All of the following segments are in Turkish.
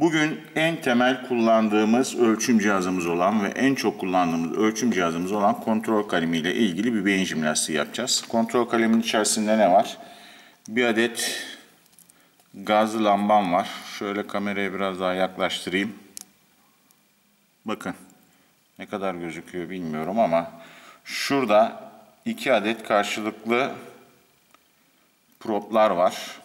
Bugün en temel kullandığımız ölçüm cihazımız olan ve en çok kullandığımız ölçüm cihazımız olan kontrol kalemi ile ilgili bir beyin jimnastiği yapacağız. Kontrol kalemin içerisinde ne var? Bir adet gazlı lambam var. Şöyle kameraya biraz daha yaklaştırayım. Bakın ne kadar gözüküyor bilmiyorum ama şurada iki adet karşılıklı proplar var.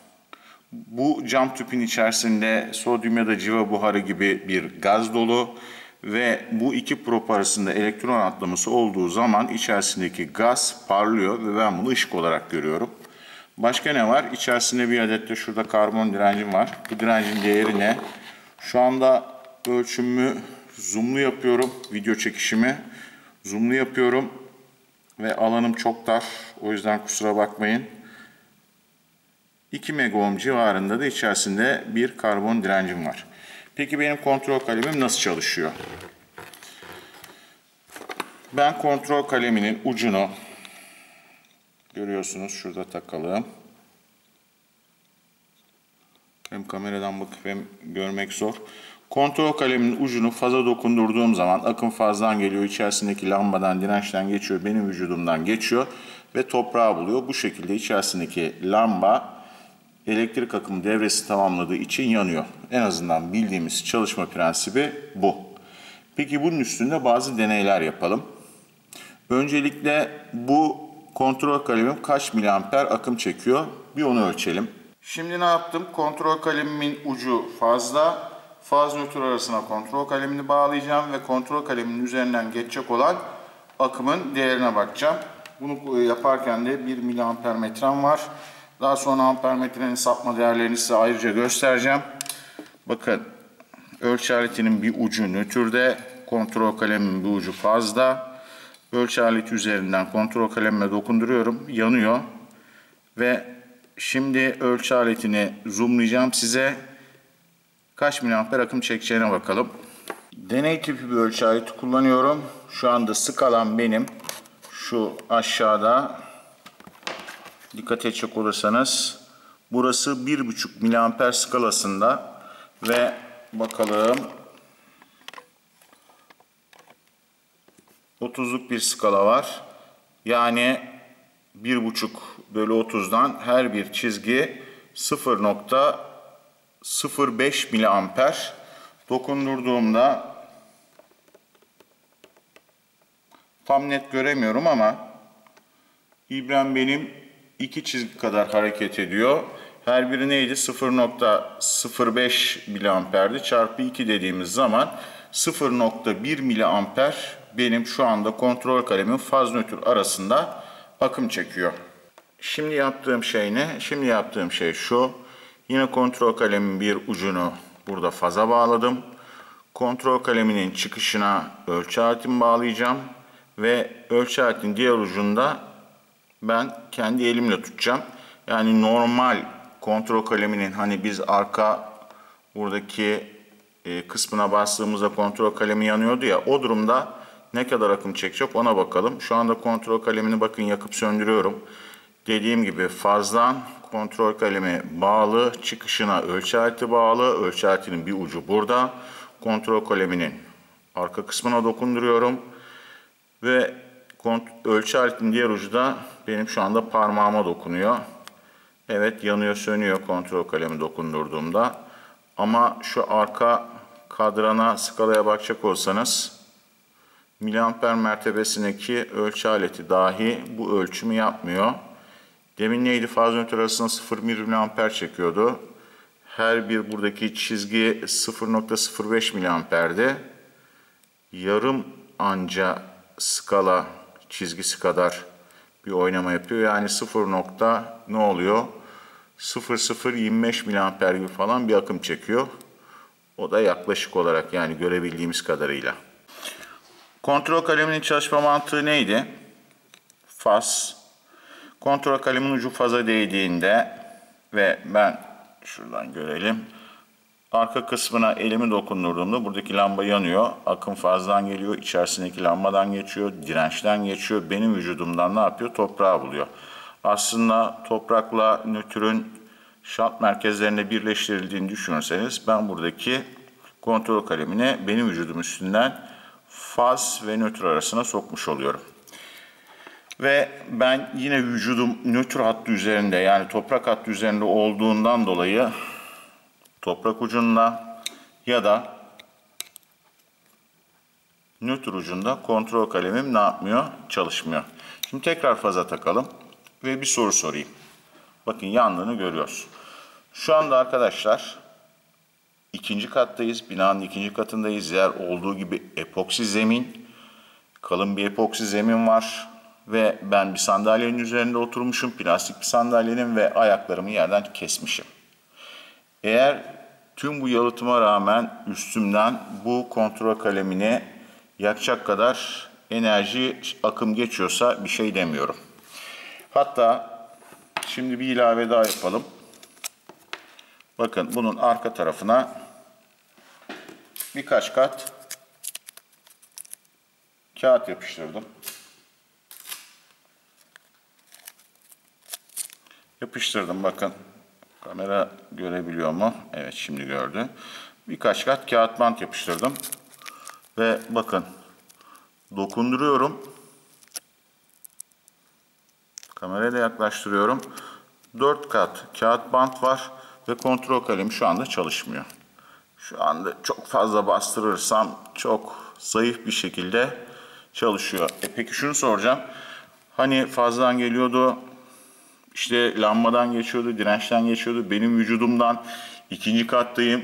Bu cam tüpün içerisinde sodyum ya da civa buharı gibi bir gaz dolu ve bu iki prop arasında elektron atlaması olduğu zaman içerisindeki gaz parlıyor ve ben bunu ışık olarak görüyorum. Başka ne var? İçerisinde bir adet de şurada karbon direncim var. Bu direncin değeri ne? Şu anda ölçümü zoomlu yapıyorum. Video çekişimi zoomlu yapıyorum. Ve alanım çok dar. O yüzden kusura bakmayın. 2 megaohm civarında da içerisinde bir karbon direncim var. Peki benim kontrol kalemim nasıl çalışıyor? Ben kontrol kaleminin ucunu görüyorsunuz şurada takalım. Hem kameradan bakıp hem görmek zor. Kontrol kaleminin ucunu faza dokundurduğum zaman akım fazdan geliyor, içerisindeki lambadan, dirençten geçiyor, benim vücudumdan geçiyor ve toprağı buluyor. Bu şekilde içerisindeki lamba elektrik akımı devresi tamamladığı için yanıyor. En azından bildiğimiz çalışma prensibi bu. Peki bunun üstünde bazı deneyler yapalım. Öncelikle bu kontrol kalemim kaç miliamper akım çekiyor bir onu ölçelim. Şimdi ne yaptım? Kontrol kalemimin ucu fazla. Faz nötr arasına kontrol kalemini bağlayacağım ve kontrol kaleminin üzerinden geçecek olan akımın değerine bakacağım. Bunu yaparken de 1 miliamper metrem var. Daha sonra ampermetrenin sapma değerlerini size ayrıca göstereceğim. Bakın ölçü aletinin bir ucu nötrde, kontrol kalemin bir ucu fazla. Ölçü aleti üzerinden kontrol kalemime dokunduruyorum. Yanıyor. Ve şimdi ölçü aletini zoomlayacağım size. Kaç miliamper akım çekeceğine bakalım. Deney tipi bir ölçü aleti kullanıyorum. Şu anda sık alan benim. Şu aşağıda dikkat edecek olursanız burası 1,5 miliamper skalasında ve bakalım 30'luk bir skala var. Yani 1,5 bölü 30'dan her bir çizgi 0.05 miliamper. Dokundurduğumda tam net göremiyorum ama İbrahim benim iki çizgi kadar hareket ediyor. Her biri neydi? 0.05 miliamperdi. Çarpı 2 dediğimiz zaman 0.1 miliamper benim şu anda kontrol kalemin faz nötr arasında akım çekiyor. Şimdi yaptığım şey ne? Şimdi yaptığım şey şu. Yine kontrol kalemin bir ucunu burada faza bağladım. Kontrol kaleminin çıkışına ölçü aletimi bağlayacağım. Ve ölçü aletin diğer ucunda ben kendi elimle tutacağım. Yani normal kontrol kaleminin hani biz arka buradaki e, kısmına bastığımızda kontrol kalemi yanıyordu ya o durumda ne kadar akım çekecek ona bakalım. Şu anda kontrol kalemini bakın yakıp söndürüyorum. Dediğim gibi fazdan kontrol kalemi bağlı, çıkışına ölçü aleti bağlı. Ölçü aletinin bir ucu burada. Kontrol kaleminin arka kısmına dokunduruyorum. Ve ölçü aletinin diğer ucu da benim şu anda parmağıma dokunuyor. Evet yanıyor sönüyor kontrol kalemi dokundurduğumda. Ama şu arka kadrana skalaya bakacak olsanız miliamper mertebesindeki ölçü aleti dahi bu ölçümü yapmıyor. Demin neydi? Faz nötr arasında 0,1 miliamper çekiyordu. Her bir buradaki çizgi 0.05 miliamperdi. Yarım anca skala çizgisi kadar bir oynama yapıyor. Yani 0 nokta ne oluyor? 0,025 miliamper gibi falan bir akım çekiyor. O da yaklaşık olarak yani görebildiğimiz kadarıyla. Kontrol kaleminin çalışma mantığı neydi? Faz. Kontrol kalemin ucu faza değdiğinde ve ben şuradan görelim. Arka kısmına elimi dokundurduğumda buradaki lamba yanıyor. Akım fazdan geliyor, içerisindeki lambadan geçiyor, dirençten geçiyor. Benim vücudumdan ne yapıyor? Toprağı buluyor. Aslında toprakla nötrün şant merkezlerine birleştirildiğini düşünürseniz ben buradaki kontrol kalemini benim vücudum üstünden faz ve nötr arasına sokmuş oluyorum. Ve ben yine vücudum nötr hattı üzerinde yani toprak hattı üzerinde olduğundan dolayı toprak ucunda ya da nötr ucunda kontrol kalemim ne yapmıyor? Çalışmıyor. Şimdi tekrar faza takalım ve bir soru sorayım. Bakın yandığını görüyoruz. Şu anda arkadaşlar ikinci kattayız. Binanın ikinci katındayız. Yer olduğu gibi epoksi zemin. Kalın bir epoksi zemin var. Ve ben bir sandalyenin üzerinde oturmuşum. Plastik bir sandalyenin ve ayaklarımı yerden kesmişim. Eğer tüm bu yalıtıma rağmen üstümden bu kontrol kalemini yakacak kadar enerji akım geçiyorsa bir şey demiyorum. Hatta şimdi bir ilave daha yapalım. Bakın bunun arka tarafına birkaç kat kağıt yapıştırdım. Yapıştırdım bakın. Kamera görebiliyor mu? Evet şimdi gördü. Birkaç kat kağıt bant yapıştırdım. Ve bakın dokunduruyorum. Kamerayı da yaklaştırıyorum. 4 kat kağıt bant var ve kontrol kalemi şu anda çalışmıyor. Şu anda çok fazla bastırırsam çok zayıf bir şekilde çalışıyor. E peki şunu soracağım. Hani fazladan geliyordu, işte lambadan geçiyordu, dirençten geçiyordu. Benim vücudumdan ikinci kattayım.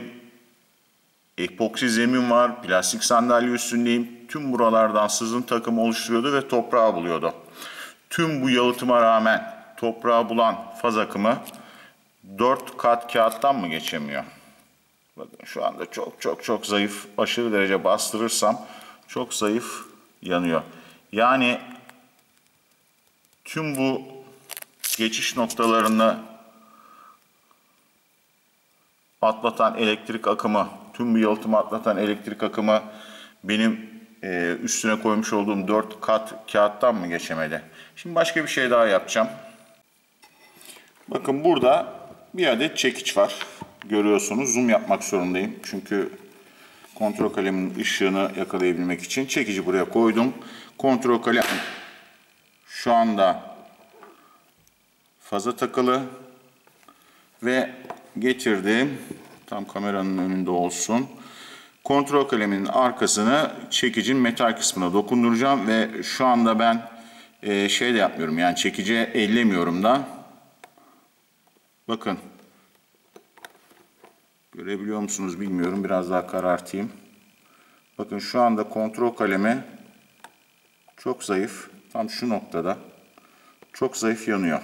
Epoksi zemin var, plastik sandalye üstündeyim. Tüm buralardan sızın takım oluşturuyordu ve toprağı buluyordu. Tüm bu yalıtıma rağmen toprağı bulan faz akımı 4 kat kağıttan mı geçemiyor? Bakın şu anda çok çok çok zayıf, aşırı derece bastırırsam çok zayıf yanıyor. Yani tüm bu geçiş noktalarını atlatan elektrik akımı, tüm bu yalıtımı atlatan elektrik akımı benim e, üstüne koymuş olduğum 4 kat kağıttan mı geçemedi? Şimdi başka bir şey daha yapacağım. Bakın burada bir adet çekiç var. Görüyorsunuz zoom yapmak zorundayım. Çünkü kontrol kalemin ışığını yakalayabilmek için çekici buraya koydum. Kontrol kalem şu anda faza takılı ve getirdim. Tam kameranın önünde olsun. Kontrol kaleminin arkasını çekicin metal kısmına dokunduracağım ve şu anda ben e, şey de yapmıyorum yani çekici ellemiyorum da. Bakın. Görebiliyor musunuz bilmiyorum. Biraz daha karartayım. Bakın şu anda kontrol kalemi çok zayıf. Tam şu noktada. Çok zayıf yanıyor.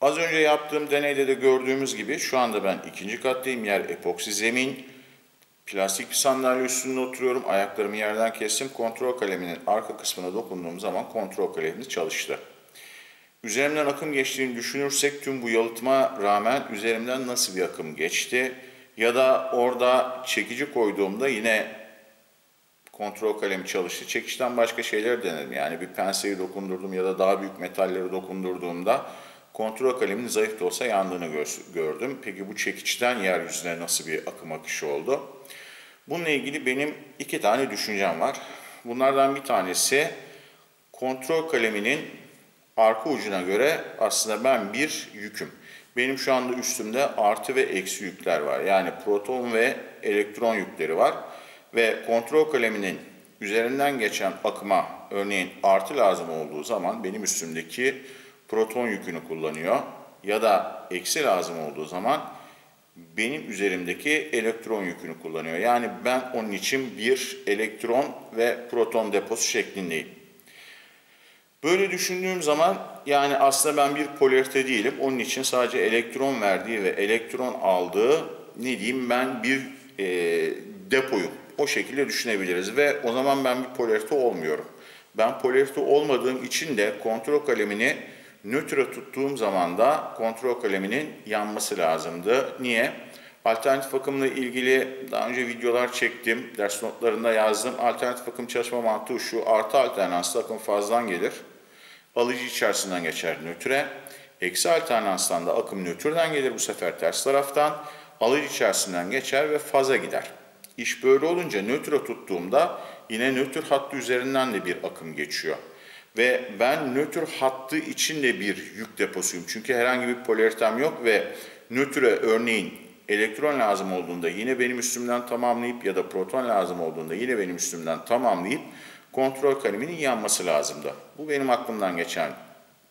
Az önce yaptığım deneyde de gördüğümüz gibi şu anda ben ikinci kattayım. Yer epoksi zemin. Plastik bir sandalye üstünde oturuyorum. Ayaklarımı yerden kestim. Kontrol kaleminin arka kısmına dokunduğum zaman kontrol kalemi çalıştı. Üzerimden akım geçtiğini düşünürsek tüm bu yalıtma rağmen üzerimden nasıl bir akım geçti? Ya da orada çekici koyduğumda yine kontrol kalemi çalıştı. Çekişten başka şeyler denedim. Yani bir penseyi dokundurdum ya da daha büyük metalleri dokundurduğumda kontrol kaleminin zayıf da olsa yandığını gördüm. Peki bu çekiçten yeryüzüne nasıl bir akım akışı oldu? Bununla ilgili benim iki tane düşüncem var. Bunlardan bir tanesi kontrol kaleminin arka ucuna göre aslında ben bir yüküm. Benim şu anda üstümde artı ve eksi yükler var. Yani proton ve elektron yükleri var. Ve kontrol kaleminin üzerinden geçen akıma örneğin artı lazım olduğu zaman benim üstümdeki proton yükünü kullanıyor. Ya da eksi lazım olduğu zaman benim üzerimdeki elektron yükünü kullanıyor. Yani ben onun için bir elektron ve proton deposu şeklindeyim. Böyle düşündüğüm zaman yani aslında ben bir polarite değilim. Onun için sadece elektron verdiği ve elektron aldığı ne diyeyim ben bir e, depoyum. O şekilde düşünebiliriz ve o zaman ben bir polarite olmuyorum. Ben polarite olmadığım için de kontrol kalemini nötre tuttuğum zaman da kontrol kaleminin yanması lazımdı. Niye? Alternatif akımla ilgili daha önce videolar çektim, ders notlarında yazdım. Alternatif akım çalışma mantığı şu, artı alternanslı akım fazladan gelir. Alıcı içerisinden geçer nötre. Eksi alternanstan da akım nötrden gelir bu sefer ters taraftan. Alıcı içerisinden geçer ve faza gider. İş böyle olunca nötre tuttuğumda yine nötr hattı üzerinden de bir akım geçiyor. Ve ben nötr hattı için de bir yük deposuyum. Çünkü herhangi bir polaritem yok ve nötre örneğin elektron lazım olduğunda yine benim üstümden tamamlayıp ya da proton lazım olduğunda yine benim üstümden tamamlayıp kontrol kaleminin yanması lazımdı. Bu benim aklımdan geçen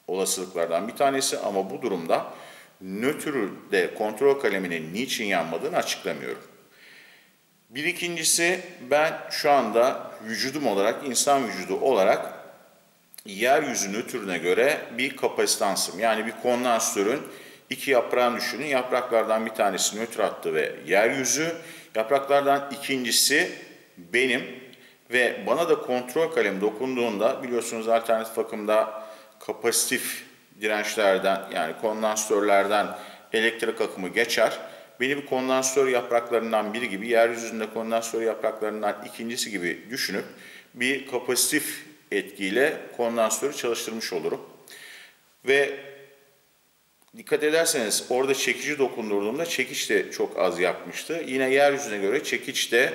olasılıklardan bir tanesi ama bu durumda nötrde kontrol kaleminin niçin yanmadığını açıklamıyorum. Bir ikincisi ben şu anda vücudum olarak, insan vücudu olarak yeryüzü nötrüne göre bir kapasitansım. Yani bir kondansatörün iki yaprağını düşünün. Yapraklardan bir tanesi nötr hattı ve yeryüzü. Yapraklardan ikincisi benim ve bana da kontrol kalem dokunduğunda biliyorsunuz alternatif akımda kapasitif dirençlerden yani kondansatörlerden elektrik akımı geçer. Beni bir kondansatör yapraklarından biri gibi, yeryüzünde kondansatör yapraklarından ikincisi gibi düşünüp bir kapasitif etkiyle kondansatörü çalıştırmış olurum. Ve dikkat ederseniz orada çekici dokundurduğumda çekiç de çok az yapmıştı. Yine yeryüzüne göre çekiç de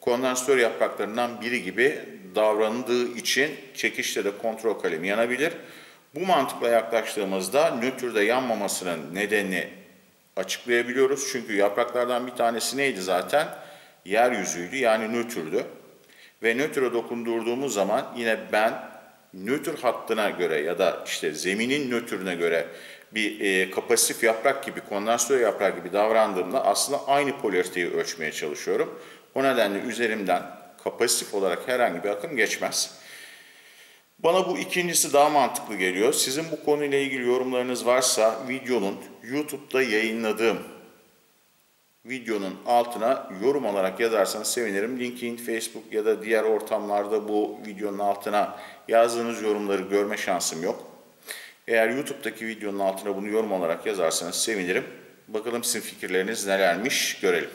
kondansatör yapraklarından biri gibi davrandığı için çekişte de kontrol kalemi yanabilir. Bu mantıkla yaklaştığımızda nötrde yanmamasının nedenini açıklayabiliyoruz. Çünkü yapraklardan bir tanesi neydi zaten? Yeryüzüydü yani nötrdü. Ve nötre dokundurduğumuz zaman yine ben nötr hattına göre ya da işte zeminin nötrüne göre bir e, kapasitif yaprak gibi, kondansatör yaprak gibi davrandığımda aslında aynı polariteyi ölçmeye çalışıyorum. O nedenle üzerimden kapasitif olarak herhangi bir akım geçmez. Bana bu ikincisi daha mantıklı geliyor. Sizin bu konuyla ilgili yorumlarınız varsa videonun YouTube'da yayınladığım videonun altına yorum olarak yazarsanız sevinirim. LinkedIn, Facebook ya da diğer ortamlarda bu videonun altına yazdığınız yorumları görme şansım yok. Eğer YouTube'daki videonun altına bunu yorum olarak yazarsanız sevinirim. Bakalım sizin fikirleriniz nelermiş görelim.